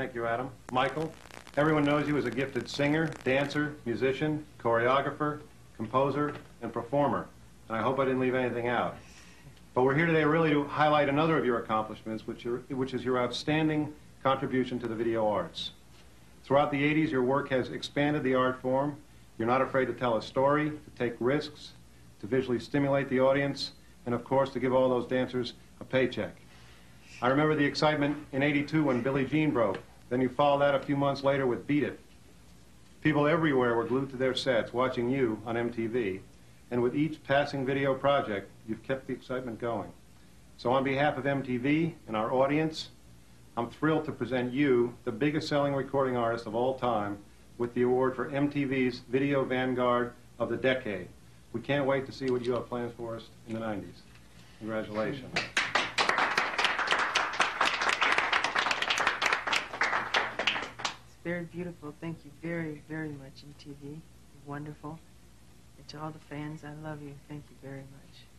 Thank you, Adam. Michael, everyone knows you as a gifted singer, dancer, musician, choreographer, composer, and performer. And I hope I didn't leave anything out. But we're here today really to highlight another of your accomplishments, which, are, which is your outstanding contribution to the video arts. Throughout the 80s, your work has expanded the art form. You're not afraid to tell a story, to take risks, to visually stimulate the audience, and of course, to give all those dancers a paycheck. I remember the excitement in 82 when Billie Jean broke. Then you followed that a few months later with Beat It. People everywhere were glued to their sets watching you on MTV. And with each passing video project, you've kept the excitement going. So on behalf of MTV and our audience, I'm thrilled to present you, the biggest selling recording artist of all time, with the award for MTV's Video Vanguard of the Decade. We can't wait to see what you have planned for us in the 90s. Congratulations. Very beautiful. Thank you very, very much, MTV. Wonderful. And to all the fans, I love you. Thank you very much.